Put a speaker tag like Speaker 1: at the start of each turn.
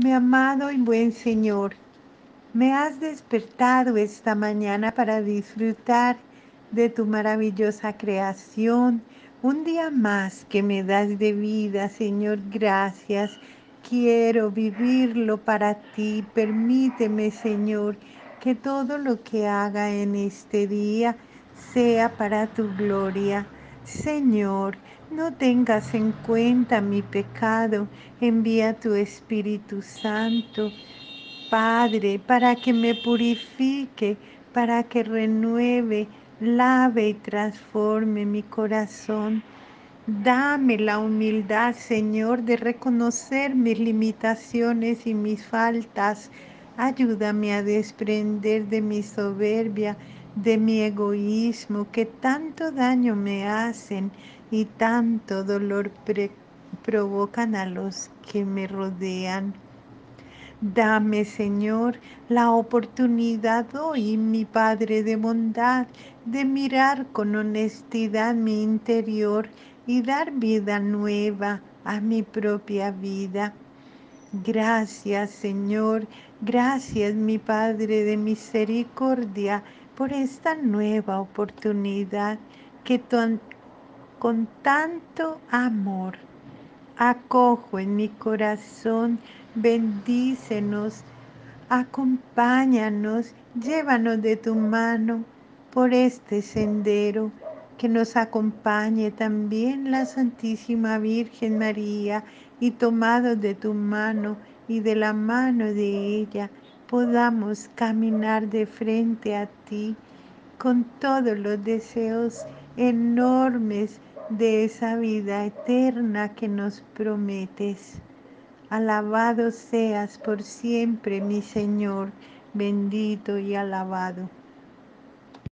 Speaker 1: Mi amado y buen Señor, me has despertado esta mañana para disfrutar de tu maravillosa creación. Un día más que me das de vida, Señor, gracias. Quiero vivirlo para ti. Permíteme, Señor, que todo lo que haga en este día sea para tu gloria. Señor, no tengas en cuenta mi pecado, envía tu Espíritu Santo, Padre, para que me purifique, para que renueve, lave y transforme mi corazón. Dame la humildad, Señor, de reconocer mis limitaciones y mis faltas. Ayúdame a desprender de mi soberbia de mi egoísmo que tanto daño me hacen y tanto dolor provocan a los que me rodean. Dame, Señor, la oportunidad hoy, mi Padre de bondad, de mirar con honestidad mi interior y dar vida nueva a mi propia vida. Gracias, Señor, gracias, mi Padre de misericordia, por esta nueva oportunidad que con tanto amor acojo en mi corazón. Bendícenos, acompáñanos, llévanos de tu mano por este sendero. Que nos acompañe también la Santísima Virgen María y tomado de tu mano y de la mano de ella podamos caminar de frente a ti con todos los deseos enormes de esa vida eterna que nos prometes. Alabado seas por siempre, mi Señor, bendito y alabado.